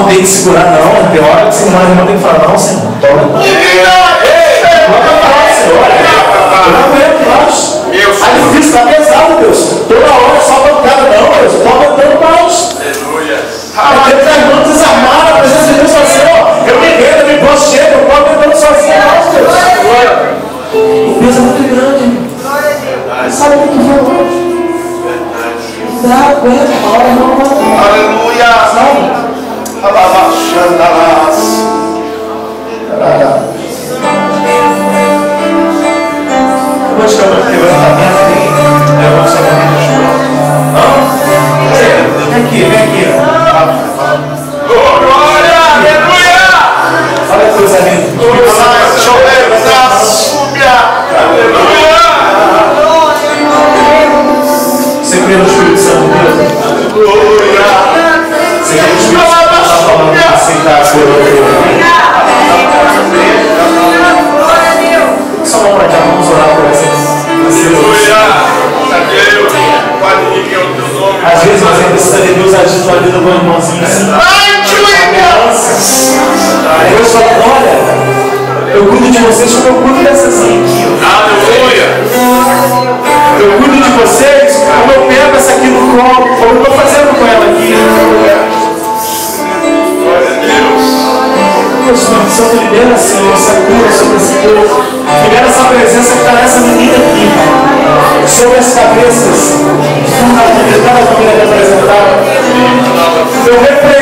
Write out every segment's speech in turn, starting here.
irmão tem que segurar, não. Tem hora que esse irmão, irmão tem que falar, não, Senhor, toma. Eu não aguento mais. Tá difícil, tá pesado, Deus. Toda hora só bancada, não, Deus. Eu aguentando mais. Tá irmão desarmado, a presença de Deus assim. Eu me rendo, eu me posso chega, eu tô aguentando sozinho, não, Deus. O peso é muito grande. Sabe o que hoje? Não dá, aguenta, não. Aleluia. Não. Alabaxandaras. Às vezes nós precisamos de Deus agir na vida do irmãozinho assim. Deus fala, olha, eu cuido de vocês como eu cuido dessas aqui. Aleluia. Eu cuido de vocês como eu pego essa aqui no colo, como eu estou fazendo com ela aqui. Glória a Deus. O Espírito Santo libera, Senhor, essa cura sobre esse povo. Libera essa presença que está nessa menina aqui. Sobre as cabeças. família representada. Eu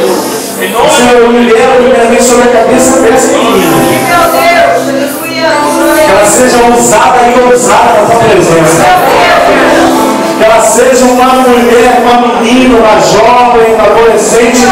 Senhor, eu libero primeiramente sobre a cabeça dessa menina. Que ela seja ousada e ousada na tua presença. Que ela seja uma mulher, uma menina, uma jovem, uma adolescente